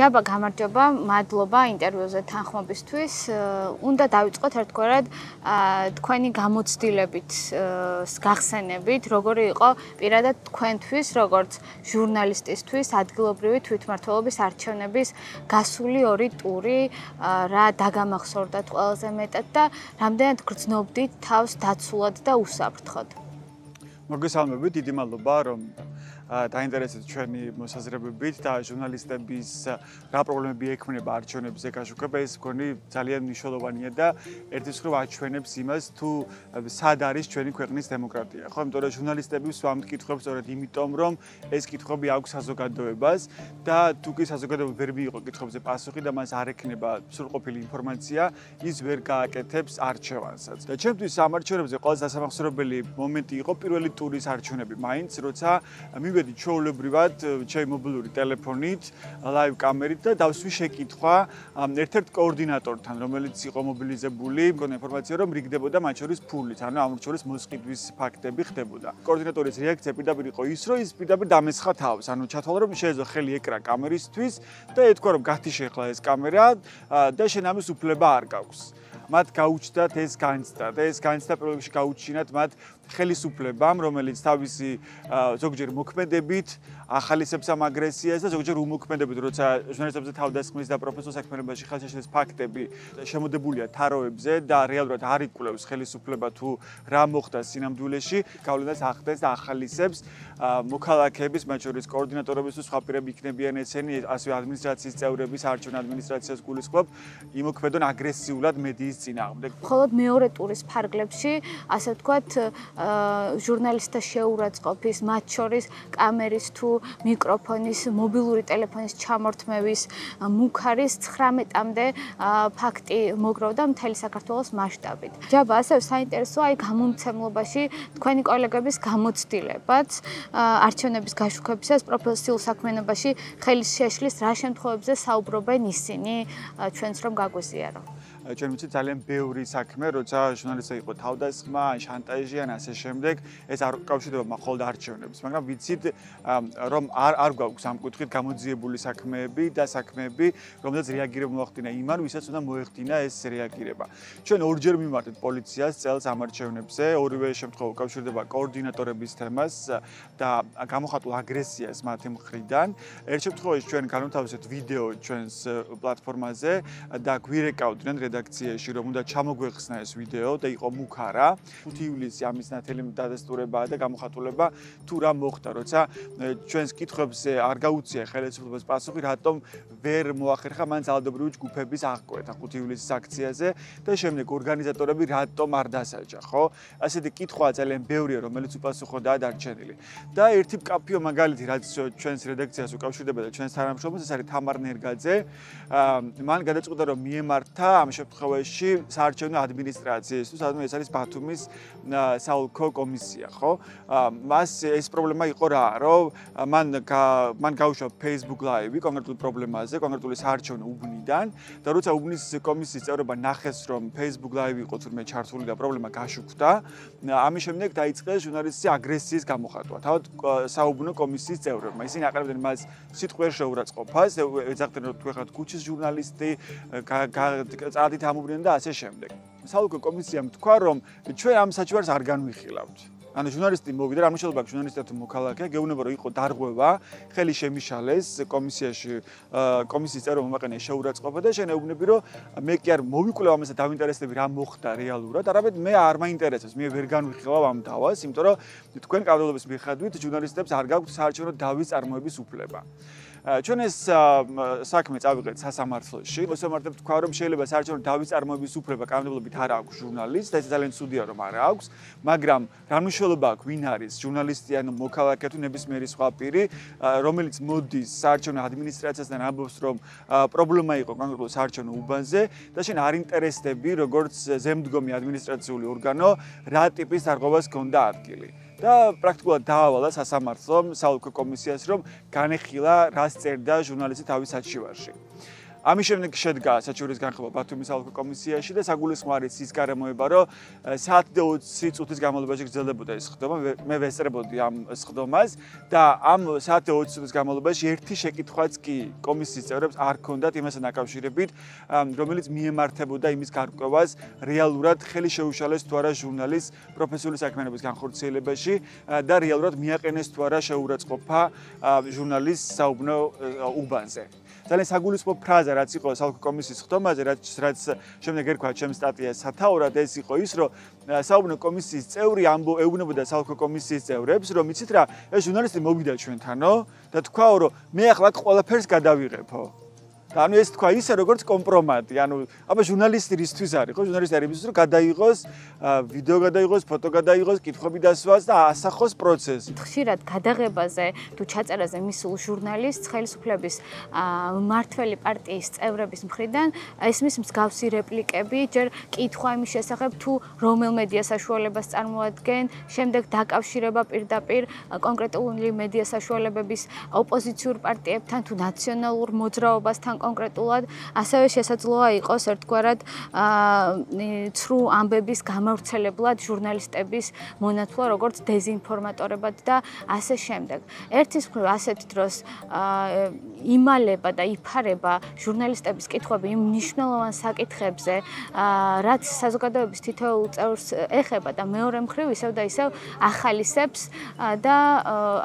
ჯაბა გამარჯობა, მადლობა ინტერვიუზე თანხმობისთვის. უნდა დავიწყოთ ერთგვარად თქვენი გამოცდილებით, გახსენებით, როგორი იყო პირადად თქვენთვის, როგორც ჟურნალისტისთვის, ადგილობრივი თვითმმართველობის არჩევნების გასული ორი ტური, რა დაგამახსოვრდათ ყველაზე მეტად და რამდენად გრძნობდით თავს დაცულად და უსაფრთხოდ. მოგესალმებით, დიდი მადლობა, რომ დაინტერესეთ ჩვენი მოსაზრებებით და ჟურნალისტების რა პრობლემები ექმნება არჩევნებზე გაშუქება ეს მგონი ძალიან მნიშვნელოვანია და ერთის მხრივ აჩვენებს იმას თუ სად არის ჩვენი ქვეყნის დემოკრატია. ხო, იმიტომ რომ ჟურნალისტები სვამთ კითხვებს სწორედ იმიტომ რომ ეს კითხვები აქვს საზოგადოებას და თუ კი საზოგადოება ვერ მიიღო კითხვებზე პასუხი და მას არ ექნება სრულყოფილი ინფორმაცია, ის ვერ გააკეთებს არჩევანსაც. და ჩემთვის ამ არჩევნებზე ყველაზე დასამახსოვრებელი მომენტი იყო პირველი ტურის არჩევნები, მაინც როცა მივე მივედი ჩაოლებრივად ჩემი მობილური ტელეფონით, ლაივ კამერით და დავსვი შეკითხვა ერთ-ერთ კოორდინატორთან, რომელიც იყო მობილიზებული, მგონი ინფორმაცია რომ რიგდებოდა მათ შორის ფულით, ანუ ამ შორის მოსყიდვის ფაქტები ხდებოდა. კოორდინატორის რეაქცია პირდაპირ იყო ის, რომ ის პირდაპირ დამესხა თავს, ანუ ჩათვალა რომ შეეძლო ხელი ეკრა კამერისთვის და ეთქვა რომ გათიშეხლა ეს კამერა და შენ ამის უფლება არ გაქვს. მათ გაუჩნდათ ეს განცდა და ეს განცდა პირველ რიგში გაუჩინათ მათ ხელისუფლებამ, რომელიც თავისი ზოგჯერ მოქმედებით ახალისებს ამ აგრესიას და ზოგჯერ უმოქმედებით, როცა ჟურნალისტებზე თავდასხმის და პროფესორ საქმიანობაში ხელშეშლის ფაქტები შემოდებულია თაროებზე და რეალურად არ იკვლევს ხელისუფლება თუ რა მოხდა სინამდვილეში, გავლენას ახდენს და ახალისებს მოქალაქეების, მათ შორის კოორდინატორების თუ სხვა პირები იქნებიან ესენი, ასევე ადმინისტრაციის წევრები, საარჩევნო ადმინისტრაციას გულისხმობ, იმოქმედონ აგრესიულად მედიის წინააღმდეგ. მხოლოდ მეორე ტურის ფარგლებში, ასე ვთქვათ, ჟურნალისტთა შეურაცხყოფის, მათ შორის კამერის თუ მიკროფონის, მობილური ტელეფონის ჩამორთმევის მუქარის 19-მდე ფაქტი მოგროვდა მთელი საქართველოს მასშტაბით. ჯაბა ასევე საინტერესოა აი გამომცემლობაში თქვენი კოლეგების გამოცდილებაც არჩევნების გაშუქებისას პროფესიულ საქმიანობაში ხელის შეშლის რა შემთხვევებზე საუბრობენ ისინი ჩვენს რომ გაგვიზიარო. ჩვენ ვიცით ძალიან ბევრი საქმე, როცა ჟურნალისტი იყო თავდასხმა, შანტაჟი ან ასე შემდეგ, ეს არ უკავშირდება მხოლოდ არჩევნებს, მაგრამ ვიცით რომ არ არ გვაქვს ამ კუთხით გამოძიებული საქმეები და საქმეები, რომელზეც რეაგირება მოახდინა იმან, ვისაც უნდა მოეხდინა ეს რეაგირება. ჩვენ ორჯერ მიმართეთ პოლიციას წელს ამ არჩევნებზე, ორივე შემთხვევა უკავშირდება კოორდინატორების თემას და გამოხატულ აგრესიას მათი მხრიდან. ერთ შემთხვევაში ჩვენ განვთავაზეთ ვიდეო ჩვენს პლატფორმაზე და გვირეკავდნენ რედაქციაში რომ უნდა ჩამოგვეხსნა ეს ვიდეო და იყო მუქარა 5 ივლისი ამის ნათელი დადასტურებაა და გამოხატულება თუ რა მოხდა როცა ჩვენს კითხვებზე არ გაუწია ხელისუფლებას პასუხი რატომ ვერ მოახერხა მან ძალადობრივი ჯგუფების აღკვეთა 5 ივლისის აქციაზე და შემდეგ ორგანიზატორები რატომ არ დასაჯა ხო? ასეთი კითხვა ძალიან ბევრია რომელიც უპასუხოდაა დარჩენილი. და ერთი კაფეო მაგალითი რაც ჩვენს რედაქციას უკავშირდება და ჩვენს თანამშრომლებს ეს არის თამარ ნერგაძე. მან გადაწყვიტა რომ მიემართა ამ შემთხვევაში საარჩევნო ადმინისტრაციისთვის, ანუ ეს არის ბათუმის საოლქო კომისია, ხო? მას ეს პრობლემა იყო რა, რომ მან მან გაუშვა Facebook Live-ი კონკრეტულ პრობლემაზე, კონკრეტული საარჩევნო უბნიდან და როცა უბნის კომისიის წევრობა ნახეს, რომ Facebook Live იყო თურმე ჩართული და პრობლემა გაშუქდა, ამის შემდეგ დაიწყეს ჟურნალისტის აგრესიის გამოხატვა. თავად საუბნო კომისიის წევრებმა ისინი აყენებდნენ მას სიტყვერ შეურაცხყოფას, ეძახდნენ რომ თქვენ ხართ ქუჩის ჟურნალისტი, წადით ამობრიდნენ და ასე შემდეგ. საალკო კომისიამ თქვა, რომ ჩვენ ამ საჩვარს არ განვიხილავთ. ანუ ჟურნალისტი მოვიდა, ამ შეიძლება ჟურნალისტად მოქალაქე, გეუბნება რომ იყო დარღვევა, ხელი შემიშალეს კომისიაში, კომისიის წევრობა მომაყენე შეურაცხყოფა და შენეუბნები რომ მე კი არ მოვიკვლევ ამასა დავინტერესდები რა მოხდა რეალურად, არამედ მე არ მაინტერესებს, მე ვერ განვიხილავ ამ დავას, იმიტომ რომ თქვენ კავშირების მიხედვით ჟურნალისტებს არ გაქვთ საარჩევნო დავის წარმოების უფლება. ჩვენ ეს საქმე წავიღეთ სასამართლოში. მოსამართლე თქვა რომ შეიძლება საერთოდ დავის წარმოების უფლება კანონმდებლობით არ აქვს ჟურნალისტს, ეს ძალიან ცუდია რომ არ აქვს, მაგრამ რა მნიშვნელობა აქვს ვინ არის ჟურნალისტი ან მოქალაქე თუ ნებისმიერი სხვა პირი, რომელიც მოდის საერთოდ ადმინისტრაციასთან ამბობს რომ პრობლემა იყო კონკრეტულ საერთოდ უბანზე და შენ არ ინტერესდები როგორც ზემდგომი ადმინისტრაციული ორგანო რა ტიპის დარღვევას ქონდა ადგილი. და პრაქტიკულად დაავალა სასამართლომ საოლქო კომისიას რომ განეხილა რას წერდა ჟურნალისტი თავის საჩივარში. ამის შემდეგ შედგა საჩურის განხილვა ბათუმის ალკო კომისიაში და საგულისხმოა ის გარემოება, რომ საათი და 20 წუთის განმავლობაში გრძელდებოდა ეს ხდომა. მე ვესწრებოდი ამ ხდომას და ამ საათი და 20 წუთის განმავლობაში ერთი შეკითხვაც კი კომისიის წევრებს არ ქონდათ იმასთან დაკავშირებით, რომელიც მიემართებოდა იმის გარკვევას რეალურად ხელი შეუშალეს თუ არა ჟურნალის პროფესიული საქმიანობის განხორციელებაში და რეალურად მიაყენეს თუ არა შეურაცხყოფა ჟურნალის საუბნო უბანზე. ძალიან საგულისხმო ფრაზა რაც იყო საალკო კომისიის ხდომაზე, რაც რაც შემდეგ ერქვა ჩემს სტატიას სათაურად ეს იყო ის, რომ საუბნო კომისიის წევრი ამბო ეუბნებოდა საალკო კომისიის წევრებს, რომ იცით რა, ეს ჟურნალისტი მოვიდა ჩვენთანო და თქვაო, რომ მე ახლა ყველაფერს გადავიღებო. და ანუ ეს თქვა ისე როგორც კომპრომატი, ანუ აბა ჟურნალისტი რისთვის არის, ხო? ჟურნალისტი არის ის, რომ გადაიღოს ვიდეო გადაიღოს, ფოტო გადაიღოს, კითხვები დასვას და ასახოს პროცესი. ხშირად გადაღებაზე თუ ჩაწერაზე მისულ ჟურნალისტს ხელისუფლების მართველი პარტიის წევრების მხრიდან ესმის მსგავსი რეპლიკები, ჯერ კითხვა იმის შესახებ თუ რომელ მედია საშუალებას წარმოადგენს, შემდეგ დაკავშირება პირდაპირ კონკრეტული მედია საშუალებების ოპოზიციურ პარტიებთან თუ ნაციონალურ მოძრაობასთან კონკრეტულად, ასევე შესაძლოა იყოს ერთგვარად ცრუ ამბების გამავრცელებლად ჟურნალისტების მონათლა, როგორც დეზინფორმატორებად და ასე შემდეგ. ერთის მხრივ ასეთ დროს იმალება და იფარება ჟურნალისტების კითხვები იმ მნიშვნელოვან საკითხებზე, რაც საზოგადოების თითოეულ წევრს ეხება და მეორე მხრივ ისევ და ისევ ახალისებს და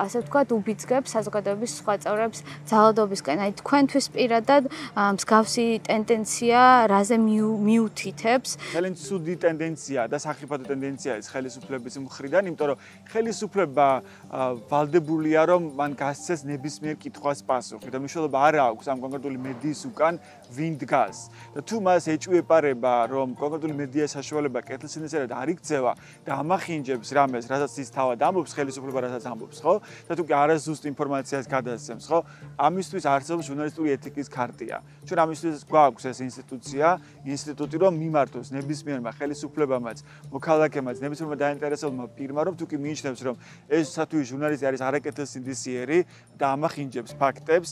ასე ვთქვათ, უბიძგებს საზოგადოების სხვა წევრებს ძალადობისკენ. აი თქვენთვის პირადად მსგავსი ტენდენცია რაზე მიუთითებს? ძალიან ცუდი ტენდენცია და საფრთხე ტენდენცია ის ხელისუფლების მხრიდან, იმიტომ რომ ხელისუფლება ვალდებულია რომ მან გასცეს ნებისმიერ კითხვას პასუხი და მნიშვნელობა არ აქვს ამ კონკრეტული მედიის უკან ვინ დგას. და თუ მას ეჭვიეპარება რომ კონკრეტული მედია საშუალება კეთილსინდისერად არ იქცევა და ამახინჯებს რამეს, რასაც ის თავად ამბობს ხელისუფლება რასაც ამბობს, ხო? და თუ კი არასდროს ინფორმაციას გადასცემს, ხო? ამისთვის არსებობს ჟურნალისტური ეთიკის პარტია. ჩვენ ამისთვის გვაქვს ეს ინსტიტუცია, ინსტიტუტი რომ მიმართოს ნებისმიერმა ხელისუფლებამაც, მოქალაქემაც, ნებისმიერმა დაინტერესებულმა პირმა, რომ თუ კი მიიჩნევს, რომ ეს სათუ ჟურნალისტი არის არაკეთილ სინდისიერი და ამახინჯებს ფაქტებს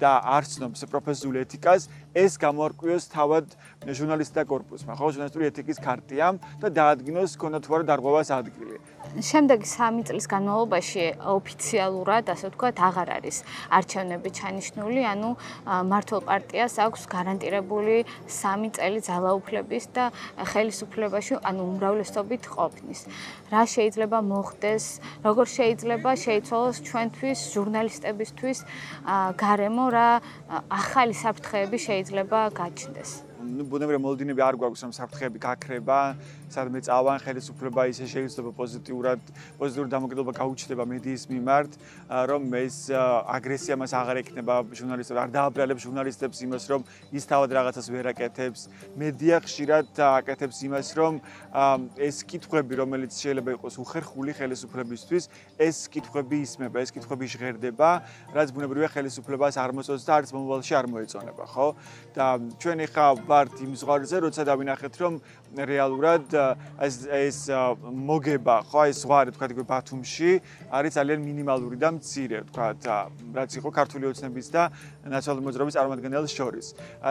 და არ ცნობს პროფესიული ეთიკას, ეს გამოარკვიოს თავად ჟურნალისტთა корпуსმა, ხო, ჟურნალისტური ეთიკის ქარტიამ და დაადგინოს ქონა თუ არა დარღვევას ადგილი. შემდეგი 3 წლის განმავლობაში ოფიციალურად, ასე ვთქვათ, აღარ არის არჩევნები ჩანიშნული, ანუ მართლ პარტიას აქვს გარანტირებული 3 წელი ძალაუფლების და ხელისუფლებაში, ანუ უმრავლესობით ყოფნის. რა შეიძლება მოხდეს, როგორ შეიძლება შეიცვალოს ჩვენთვის, ჟურნალისტებისთვის გარემო, რა ახალი საფრთხეები შეიძლება გაჩნდეს. ნუ ბუნებრივი მოლოდინები არ გვაქვს რომ საფრთხეები გაქრება, სადმე წავან ხელისუფლება ისე შეიძლება პოზიტიურად პოზიტიური დამოკიდებულება გაუჩნდება მედიის მიმართ, რომ ეს აგრესია მას აღარ ექნება ჟურნალისტებს, არ დააბრალებს ჟურნალისტებს იმას, რომ ის თავად რაღაცას ვერ აკეთებს. მედია ხშირად აკეთებს იმას, რომ ეს კითხვები, რომელიც შეიძლება იყოს უხერხული ხელისუფლებისთვის, ეს კითხვები ისმება, ეს კითხვები ჟღერდება, რაც ბუნებრივია ხელისუფლებას არ მოსწონს და არც მომავალში არ მოეწონება, ხო? და ჩვენ ხა ვართ იმ ზღვარზე, როცა დავინახეთ, რომ რეალურად ეს ეს მოგება, ხო, ეს ზღვარი, თქვა იგივე ბათუმში, არის ძალიან მინიმალური და მცირე, თქვა, რაც იყო ქართული ოცნების და ნაციონალური მოძრაობის წარმომადგენელს შორის.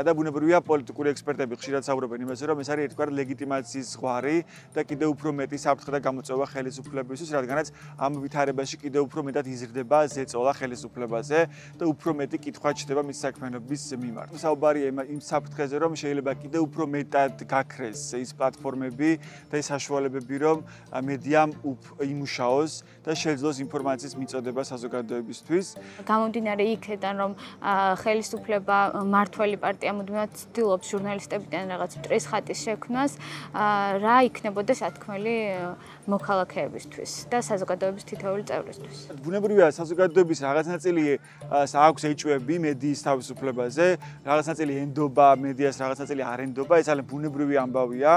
და ბუნებრივია პოლიტიკური ექსპერტები ხშირად საუბრობენ იმაზე, რომ ეს არის ერთგვარი ლეგიტიმაციის ზღვარი და კიდევ უფრო მეტი საფრთხე და გამოწვევა ხელისუფლებისთვის, რადგანაც ამ ვითარებაში კიდევ უფრო მეტად იზრდება ზეწოლა ხელისუფლებაზე და უფრო მეტი კითხვა ჩდება მის საქმიანობის მიმართ. საუბარია იმ საფრთხეზე, რომ შეიძლება კიდევ უფრო მეტად გაქრეს ის პლატფორმები და ის საშუალებები, რომ მედიამ იმუშაოს და შეძლოს ინფორმაციის მიწოდება საზოგადოებისთვის. გამომდინარე იქედან, რომ ხელისუფლება მართველი პარტია მუდმივად ცდილობს ჟურნალისტებიდან რაღაც ტრესხატის შექმნას, რა იქნებოდა სათქმელი მოქალაქეებისთვის და საზოგადოების თითოეული წევრისთვის. ბუნებრივია საზოგადოების რაღაც ნაწილი აქვს ეჭვები მედიის თავისუფლებაზე, რაღაც ნაწილი ენდობა მედიას, რაღაც შესაძლებელი არენდობა, ეს ძალიან ბუნებრივი ამბავია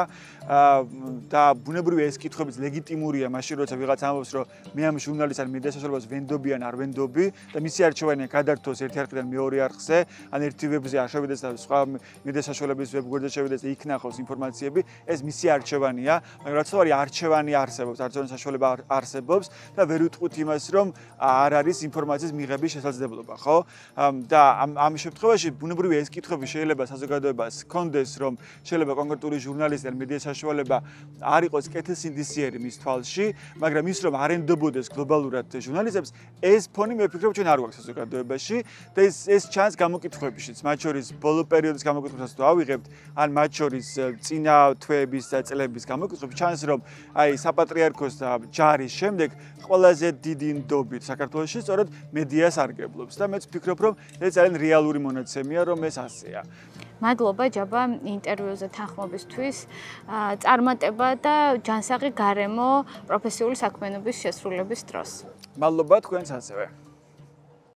და ბუნებრივი ეს კითხვების ლეგიტიმურია მაშინ როცა ვიღაც ამბობს რომ მე ამ ჟურნალისტს ან მედია საშუალებას ვენდობი ან არ ვენდობი და მისი არჩევანია გადართოს ერთი არხიდან მეორე არხზე, ან ერთი ვებზე აღშევიდეს და სხვა მედია საშუალების ვებგვერდზე შევიდეს და იქ ნახოს ინფორმაციები, ეს მისი არჩევანია, მაგრამ რაც თქმა არჩევანი არსებობს, არჩევანის საშუალება არსებობს და ვერ ვიტყვით იმას რომ არ არის ინფორმაციის მიღების შესაძლებლობა, ხო? და ამ ამ შემთხვევაში ბუნებრივი ეს კითხვები შეიძლება საზოგადოებას კონდეს, რომ შეიძლება კონკრეტული ჟურნალისტი ან მედია საშუალება არ იყოს კეთილსინდისიერი მის თვალში, მაგრამ ის რომ არენდობოდეს გლობალურად ჟურნალისტებს, ეს ფონი მე ვფიქრობ ჩვენ არ გვაქვს საზოგადოებაში და ეს ეს ჩანს გამოკითხვებიშიც, მათ შორის ბოლო პერიოდის გამოკითხვებსაც თუ ავიღებთ, ან მათ შორის წინა თვეების და წლების გამოკითხვებს ჩანს რომ აი საპატრიარქოს და ჯარის შემდეგ ყველაზე დიდი ნდობით საქართველოში სწორედ მედიას არგებლობს და მეც ვფიქრობ რომ ეს ძალიან რეალური მონაცემია რომ ეს ასეა. მადლობა ჯაბა ინტერვიუზე თანხმობისთვის. წარმატება და ჯანსაღი გარემო პროფესიული საქმიანობის შესრულების დროს. მადლობა თქვენს ასევე.